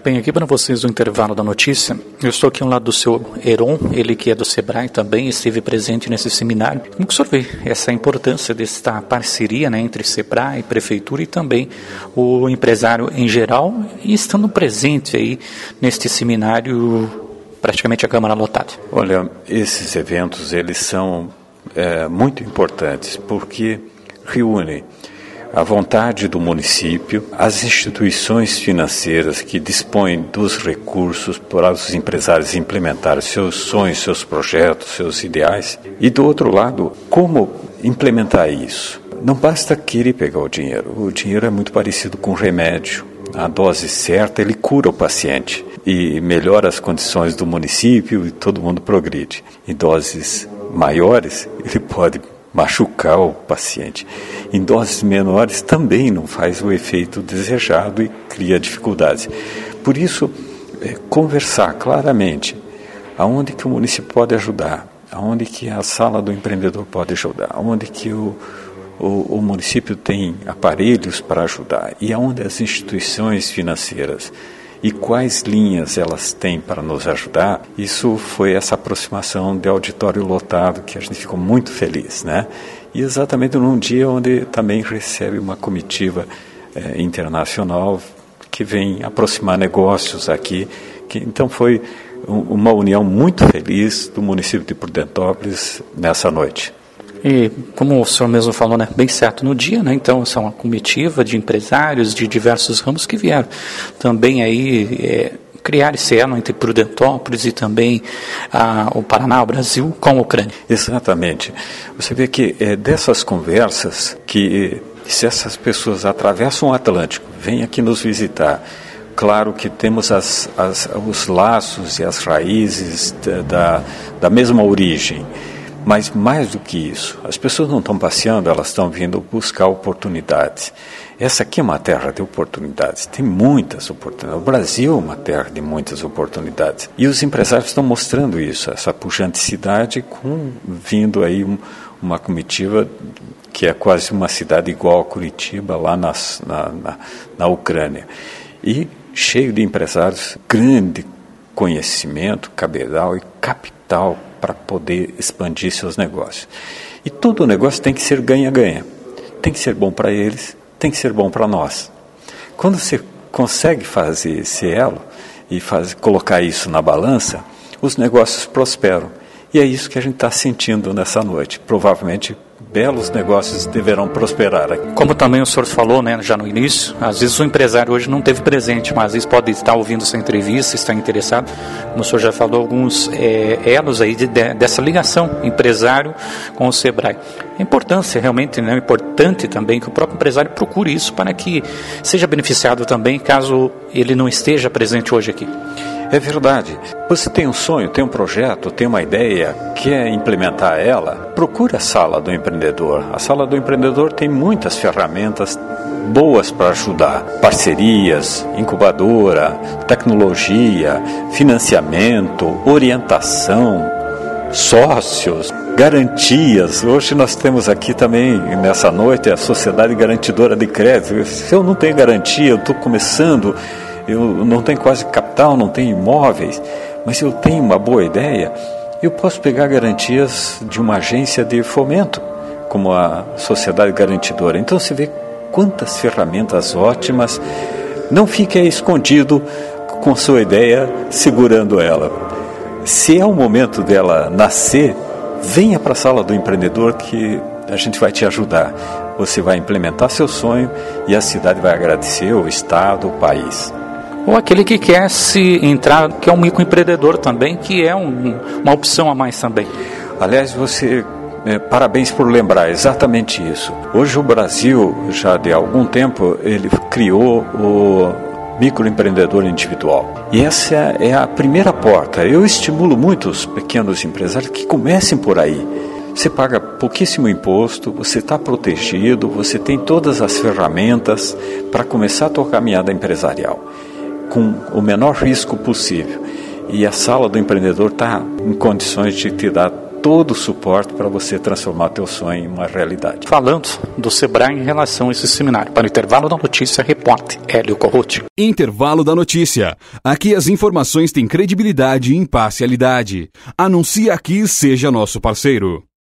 Bem, aqui para vocês o intervalo da notícia, eu estou aqui ao lado do seu Heron, ele que é do Sebrae também, esteve presente nesse seminário. Como que o senhor vê essa importância desta parceria né, entre Sebrae, Prefeitura e também o empresário em geral, e estando presente aí neste seminário, praticamente a Câmara lotada? Olha, esses eventos, eles são é, muito importantes, porque reúnem a vontade do município, as instituições financeiras que dispõem dos recursos para os empresários implementarem seus sonhos, seus projetos, seus ideais, e do outro lado, como implementar isso. Não basta querer pegar o dinheiro. O dinheiro é muito parecido com remédio. A dose certa ele cura o paciente e melhora as condições do município e todo mundo progride. Em doses maiores, ele pode machucar o paciente. Em doses menores também não faz o efeito desejado e cria dificuldades. Por isso, é, conversar claramente. Aonde que o município pode ajudar, aonde que a sala do empreendedor pode ajudar, aonde que o, o, o município tem aparelhos para ajudar? E aonde as instituições financeiras e quais linhas elas têm para nos ajudar, isso foi essa aproximação de auditório lotado que a gente ficou muito feliz, né? E exatamente num dia onde também recebe uma comitiva eh, internacional que vem aproximar negócios aqui, que então foi uma união muito feliz do município de Prudentópolis nessa noite. E como o senhor mesmo falou, né, bem certo no dia, né, então são uma comitiva de empresários de diversos ramos que vieram também aí é, criar esse elo entre Prudentópolis e também o Paraná, o Brasil, com a Ucrânia. Exatamente. Você vê que é dessas conversas que se essas pessoas atravessam o Atlântico, vêm aqui nos visitar, claro que temos as, as, os laços e as raízes da, da mesma origem mas mais do que isso, as pessoas não estão passeando, elas estão vindo buscar oportunidades. Essa aqui é uma terra de oportunidades, tem muitas oportunidades. O Brasil é uma terra de muitas oportunidades. E os empresários estão mostrando isso, essa pujanticidade, com vindo aí um, uma comitiva que é quase uma cidade igual a Curitiba, lá nas, na, na, na Ucrânia. E cheio de empresários, grande conhecimento, cabedal e capital para poder expandir seus negócios. E todo negócio tem que ser ganha-ganha. Tem que ser bom para eles, tem que ser bom para nós. Quando você consegue fazer esse elo e faz, colocar isso na balança, os negócios prosperam. E é isso que a gente está sentindo nessa noite. Provavelmente belos negócios deverão prosperar. Como também o senhor falou, né, já no início, às vezes o empresário hoje não teve presente, mas às vezes pode estar ouvindo essa entrevista, está interessado. Como o senhor já falou, alguns é, elos aí de, de, dessa ligação empresário com o Sebrae. A importância realmente, né, importante também que o próprio empresário procure isso para que seja beneficiado também caso ele não esteja presente hoje aqui. É verdade. Você tem um sonho, tem um projeto, tem uma ideia, quer implementar ela? Procure a sala do empreendedor. A sala do empreendedor tem muitas ferramentas boas para ajudar: parcerias, incubadora, tecnologia, financiamento, orientação, sócios, garantias. Hoje nós temos aqui também, nessa noite, a Sociedade Garantidora de Crédito. Se eu não tenho garantia, eu estou começando eu não tenho quase capital, não tenho imóveis, mas eu tenho uma boa ideia, eu posso pegar garantias de uma agência de fomento, como a Sociedade Garantidora. Então você vê quantas ferramentas ótimas. Não fique escondido com sua ideia, segurando ela. Se é o momento dela nascer, venha para a sala do empreendedor que a gente vai te ajudar. Você vai implementar seu sonho e a cidade vai agradecer, o Estado, o país ou aquele que quer se entrar, que é um microempreendedor também, que é um, uma opção a mais também. Aliás, você é, parabéns por lembrar exatamente isso. Hoje o Brasil, já de algum tempo, ele criou o microempreendedor individual. E essa é a primeira porta. Eu estimulo muito os pequenos empresários que comecem por aí. Você paga pouquíssimo imposto, você está protegido, você tem todas as ferramentas para começar a tua caminhada empresarial com o menor risco possível. E a sala do empreendedor está em condições de te dar todo o suporte para você transformar teu sonho em uma realidade. Falando do Sebrae em relação a esse seminário. Para o intervalo da notícia, repórter Hélio Corruti. Intervalo da notícia. Aqui as informações têm credibilidade e imparcialidade. Anuncie aqui seja nosso parceiro.